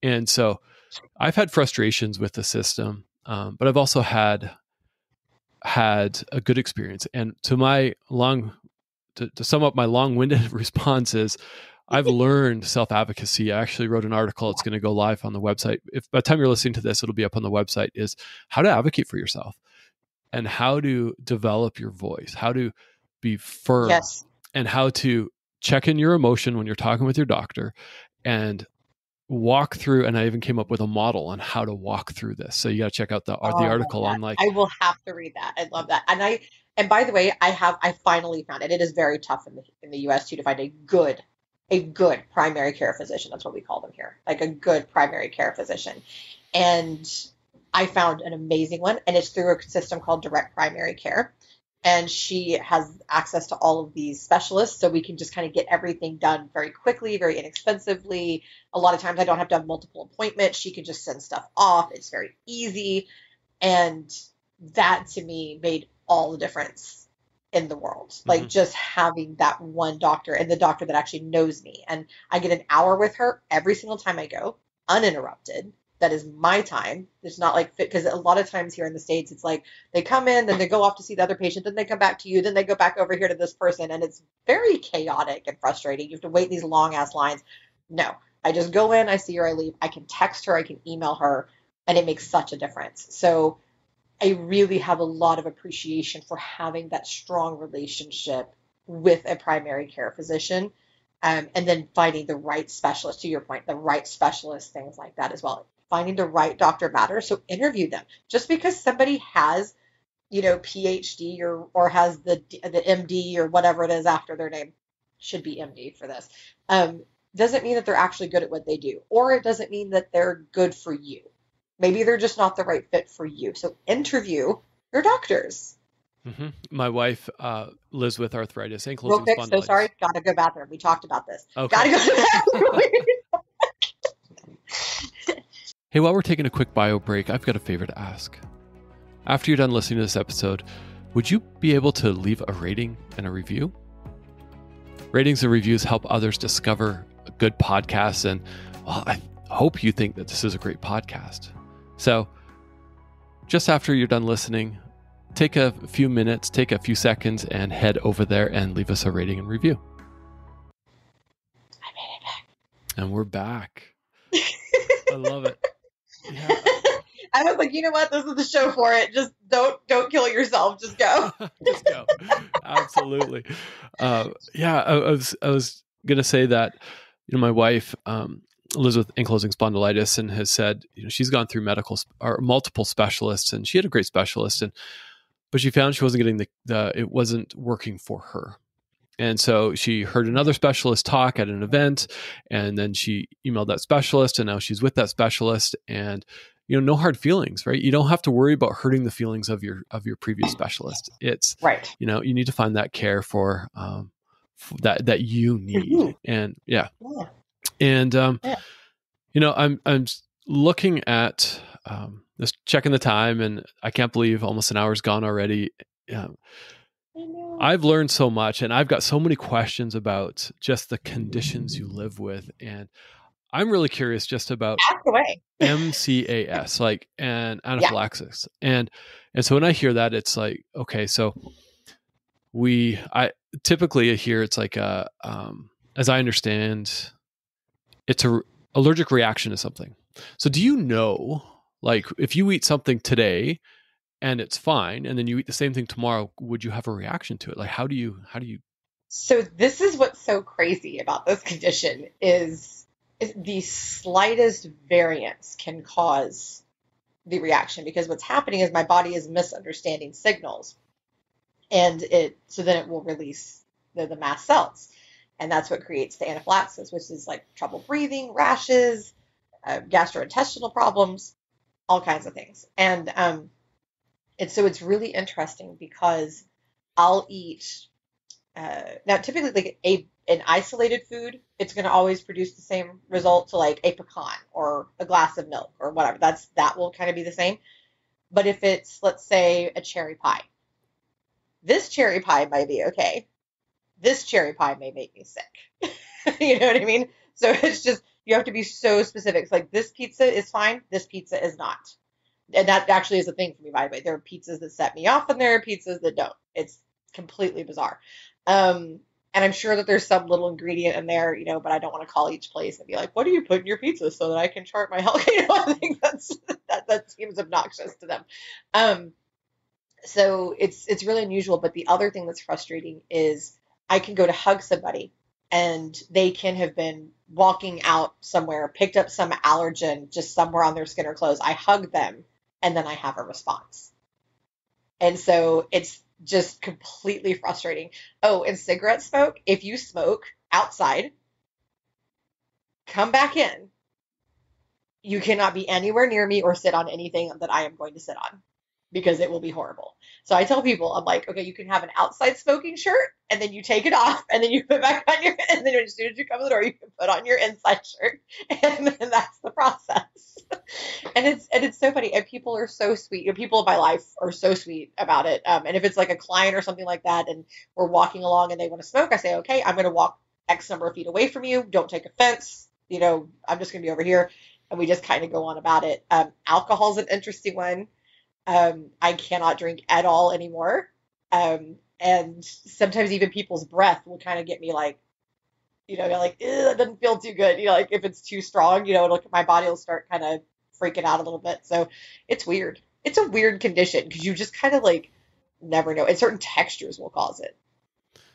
And so i've had frustrations with the system um, but i've also had had a good experience. And to my long to, to sum up my long-winded response is I've learned self advocacy. I actually wrote an article. It's going to go live on the website. If by the time you're listening to this, it'll be up on the website. Is how to advocate for yourself and how to develop your voice, how to be firm, yes. and how to check in your emotion when you're talking with your doctor and walk through. And I even came up with a model on how to walk through this. So you got to check out the oh, the article on like. I will have to read that. I love that, and I and by the way, I have I finally found it. It is very tough in the in the U.S. too to find a good a good primary care physician. That's what we call them here, like a good primary care physician. And I found an amazing one, and it's through a system called Direct Primary Care. And she has access to all of these specialists, so we can just kind of get everything done very quickly, very inexpensively. A lot of times, I don't have to have multiple appointments. She can just send stuff off. It's very easy, and that to me made all the difference in the world. Mm-hmm. Like just having that one doctor and the doctor that actually knows me. And I get an hour with her every single time I go, uninterrupted. That is my time. It's not like because a lot of times here in the States, it's like they come in, then they go off to see the other patient, then they come back to you, then they go back over here to this person. And it's very chaotic and frustrating. You have to wait these long ass lines. No, I just go in, I see her, I leave. I can text her, I can email her, and it makes such a difference. So I really have a lot of appreciation for having that strong relationship with a primary care physician. Um, and then finding the right specialist, to your point, the right specialist, things like that as well. Finding the right doctor matters. So interview them. Just because somebody has, you know, PhD or or has the the MD or whatever it is after their name, should be MD for this, um, doesn't mean that they're actually good at what they do, or it doesn't mean that they're good for you. Maybe they're just not the right fit for you. So interview your doctors. Mm-hmm. My wife uh, lives with arthritis, ankles, Real quick, so sorry, gotta go bathroom. We talked about this. Okay. Gotta go to bathroom. hey, while we're taking a quick bio break, I've got a favor to ask. After you're done listening to this episode, would you be able to leave a rating and a review? Ratings and reviews help others discover good podcasts, and well, I hope you think that this is a great podcast. So, just after you're done listening, take a few minutes, take a few seconds, and head over there and leave us a rating and review. I made it back. And we're back. I love it. Yeah. I was like, you know what? This is the show for it. Just don't don't kill yourself. Just go. Just go. Absolutely. Uh, yeah, I, I, was I was gonna say that you know my wife um, lives with ankylosing spondylitis and has said you know she's gone through medical or multiple specialists and she had a great specialist and but she found she wasn't getting the, the it wasn't working for her. And so she heard another specialist talk at an event and then she emailed that specialist and now she's with that specialist and you know no hard feelings right? You don't have to worry about hurting the feelings of your of your previous specialist. It's right. you know you need to find that care for um that that you need. Mm-hmm. and yeah, yeah. And um yeah. you know i'm i'm looking at um just checking the time and i can't believe almost an hour's gone already. Um, I've learned so much and I've got so many questions about just the conditions you live with and I'm really curious just about MCAS, like and anaphylaxis, yeah. and and so when I hear that, it's like okay, so we I typically here it's like a um, as I understand, it's a allergic reaction to something. So do you know, like, if you eat something today and it's fine, and then you eat the same thing tomorrow, would you have a reaction to it? Like, how do you how do you? So this is what's so crazy about this condition is the slightest variance can cause the reaction because what's happening is my body is misunderstanding signals and it so then it will release the, the mast cells and that's what creates the anaphylaxis which is like trouble breathing rashes uh, gastrointestinal problems all kinds of things and um and so it's really interesting because i'll eat uh, now typically like a an isolated food, it's going to always produce the same result. So like a pecan or a glass of milk or whatever, that's that will kind of be the same. But if it's let's say a cherry pie, this cherry pie might be okay. This cherry pie may make me sick. you know what I mean? So it's just you have to be so specific. It's like this pizza is fine, this pizza is not. And that actually is a thing for me, by the way. There are pizzas that set me off, and there are pizzas that don't. It's completely bizarre. Um, and I'm sure that there's some little ingredient in there, you know, but I don't want to call each place and be like, what do you put in your pizza so that I can chart my health? You know, I think that's that that seems obnoxious to them. Um, so it's it's really unusual. But the other thing that's frustrating is I can go to hug somebody and they can have been walking out somewhere, picked up some allergen just somewhere on their skin or clothes. I hug them and then I have a response. And so it's just completely frustrating. Oh, and cigarette smoke, if you smoke outside, come back in. You cannot be anywhere near me or sit on anything that I am going to sit on because it will be horrible. So I tell people, I'm like, okay, you can have an outside smoking shirt and then you take it off and then you put back on your, and then as soon as you come to the door, you can put on your inside shirt and then that's the process. and it's, and it's so funny. And people are so sweet. You know, people in my life are so sweet about it. Um, and if it's like a client or something like that and we're walking along and they want to smoke, I say, okay, I'm going to walk X number of feet away from you. Don't take offense. You know, I'm just going to be over here. And we just kind of go on about it. Um, alcohol is an interesting one um, I cannot drink at all anymore. Um, and sometimes even people's breath will kind of get me like, you know, like, it doesn't feel too good. You know, like if it's too strong, you know, it'll, my body will start kind of freaking out a little bit. So it's weird. It's a weird condition because you just kind of like never know. And certain textures will cause it.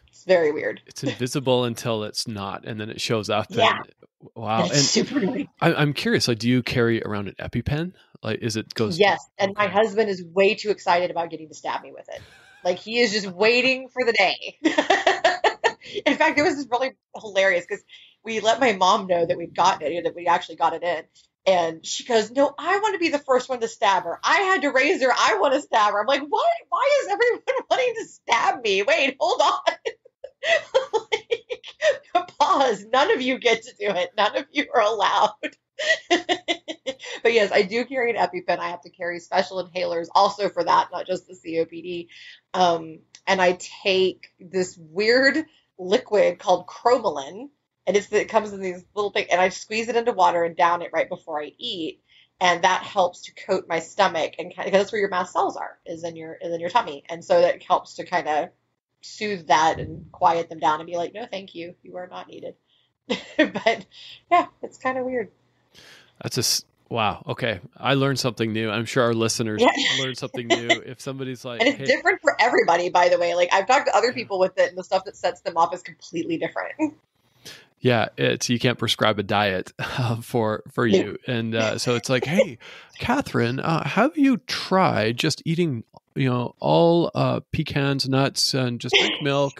It's very weird. It's invisible until it's not, and then it shows up. Yeah. And, wow. and super I, I'm curious. Like, do you carry around an EpiPen? Like, is it goes? Yes, and okay. my husband is way too excited about getting to stab me with it. Like he is just waiting for the day. in fact, it was just really hilarious because we let my mom know that we'd gotten it, that we actually got it in. And she goes, No, I want to be the first one to stab her. I had to raise her. I want to stab her. I'm like, What? Why is everyone wanting to stab me? Wait, hold on. like, pause. None of you get to do it. None of you are allowed. but yes, I do carry an EpiPen. I have to carry special inhalers also for that, not just the COPD. Um, and I take this weird liquid called Cromolyn, and it's it comes in these little things, and I squeeze it into water and down it right before I eat. and that helps to coat my stomach and of, that's where your mast cells are is in your is in your tummy and so that helps to kind of soothe that and quiet them down and be like no thank you you are not needed but yeah it's kind of weird that's a Wow. Okay. I learned something new. I'm sure our listeners yeah. learned something new. If somebody's like, and it's hey. different for everybody, by the way. Like I've talked to other people with it, and the stuff that sets them off is completely different. Yeah, it's you can't prescribe a diet uh, for for you, and uh, so it's like, hey, Katherine, uh, have you tried just eating, you know, all uh, pecans, nuts, and just drink milk?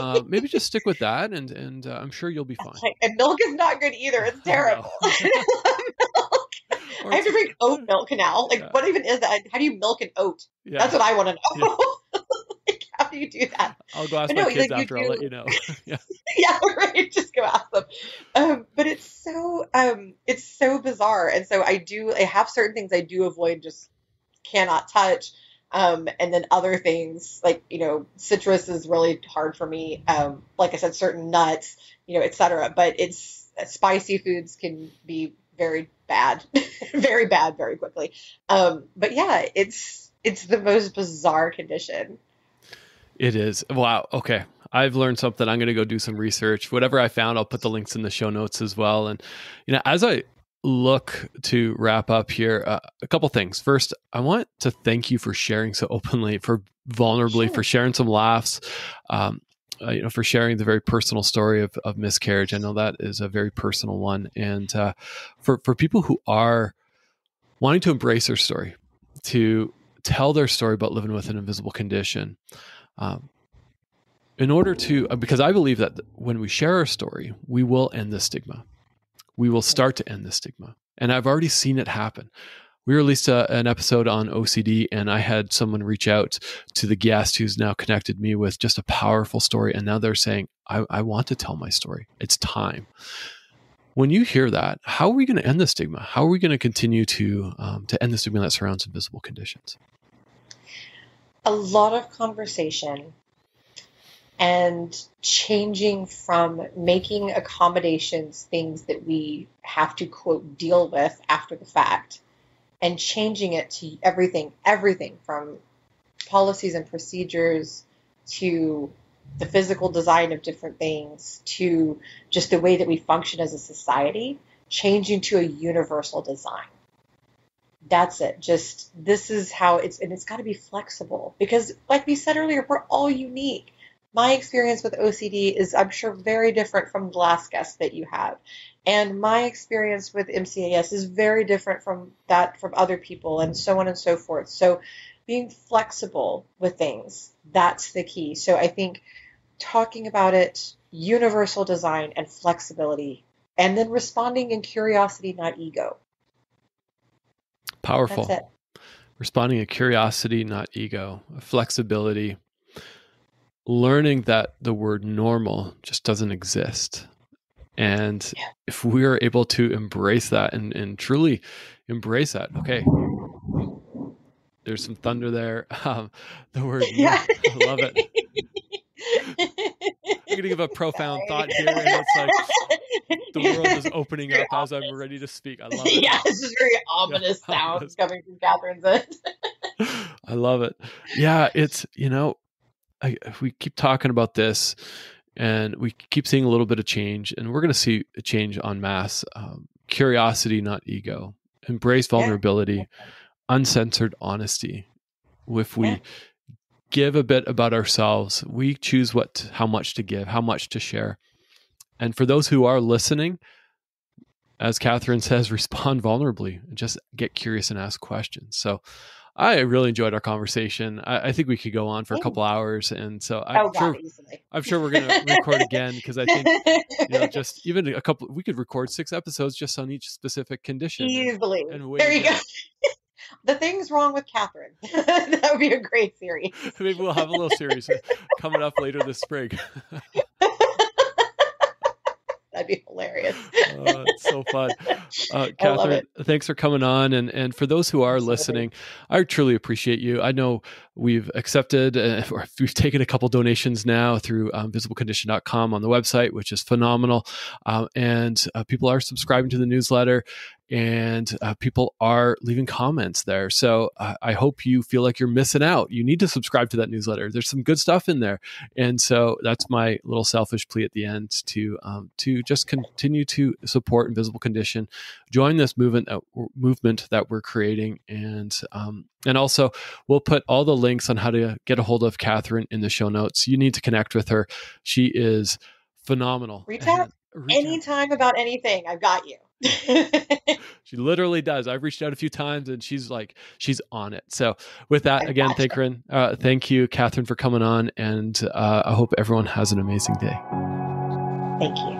Uh, maybe just stick with that, and and uh, I'm sure you'll be fine. And milk is not good either; it's terrible. I have to drink oat milk now. Like, yeah. what even is that? How do you milk an oat? Yeah. That's what I want to know. Yeah. like, how do you do that? I'll go ask but my no, kids like, after. I'll let you know. yeah. yeah, right. Just go ask them. Um, but it's so um, it's so bizarre, and so I do. I have certain things I do avoid. Just cannot touch. Um, and then other things like you know citrus is really hard for me um, like i said certain nuts you know etc but it's spicy foods can be very bad, very bad, very quickly. Um, but yeah, it's it's the most bizarre condition. It is. Wow. Okay. I've learned something. I'm going to go do some research. Whatever I found, I'll put the links in the show notes as well. And you know, as I look to wrap up here, uh, a couple things. First, I want to thank you for sharing so openly, for vulnerably, sure. for sharing some laughs. Um, uh, you know, for sharing the very personal story of, of miscarriage. I know that is a very personal one, and uh, for for people who are wanting to embrace their story, to tell their story about living with an invisible condition. Um, in order to, uh, because I believe that when we share our story, we will end the stigma. We will start to end the stigma. And I've already seen it happen we released a, an episode on OCD, and I had someone reach out to the guest who's now connected me with just a powerful story. And now they're saying, I, I want to tell my story. It's time. When you hear that, how are we going to end the stigma? How are we going to continue to um, to end the stigma that surrounds invisible conditions? A lot of conversation and changing from making accommodations things that we have to quote deal with after the fact and changing it to everything, everything from policies and procedures to the physical design of different things to just the way that we function as a society, changing to a universal design. That's it. Just this is how it's, and it's got to be flexible because, like we said earlier, we're all unique. My experience with OCD is, I'm sure, very different from the last guest that you have. And my experience with MCAS is very different from that from other people and so on and so forth. So being flexible with things, that's the key. So I think talking about it, universal design and flexibility, and then responding in curiosity, not ego. Powerful. Responding in curiosity, not ego. Flexibility. Learning that the word normal just doesn't exist. And yeah. if we are able to embrace that and, and truly embrace that, okay, there's some thunder there. Um, the word, yeah. I love it. I'm going to give a profound Sorry. thought here, and it's like the world is opening up as I'm ready to speak. I love it. Yeah, this is very ominous yeah, sounds ominous. coming from Katherine's end. I love it. Yeah, it's you know, I, we keep talking about this and we keep seeing a little bit of change and we're going to see a change on mass um, curiosity not ego embrace vulnerability yeah. uncensored honesty if we yeah. give a bit about ourselves we choose what how much to give how much to share and for those who are listening as Katherine says respond vulnerably and just get curious and ask questions so I really enjoyed our conversation. I, I, think we could go on for a oh. couple hours, and so I'm oh, sure I'm sure we're going to record again because I think you know just even a couple we could record six episodes just on each specific condition easily. And, and there you go. the things wrong with Katherine. that would be a great series. Maybe we'll have a little series coming up later this spring. That'd be hilarious. uh, it's so fun. Uh, Katherine, thanks for coming on. And, and for those who are Absolutely. listening, I truly appreciate you. I know we've accepted uh, or we've taken a couple donations now through um, visiblecondition.com on the website, which is phenomenal. Um, and uh, people are subscribing to the newsletter. And uh, people are leaving comments there. So uh, I hope you feel like you're missing out. You need to subscribe to that newsletter. There's some good stuff in there, and so that's my little selfish plea at the end to um, to just continue to support Invisible Condition, join this movement uh, movement that we're creating, and um, and also we'll put all the links on how to get a hold of Katherine in the show notes. You need to connect with her. She is phenomenal. Reach out anytime about anything. I've got you. she literally does. I've reached out a few times and she's like, she's on it. So, with that, again, thank, uh, thank you, Katherine, for coming on. And uh, I hope everyone has an amazing day. Thank you.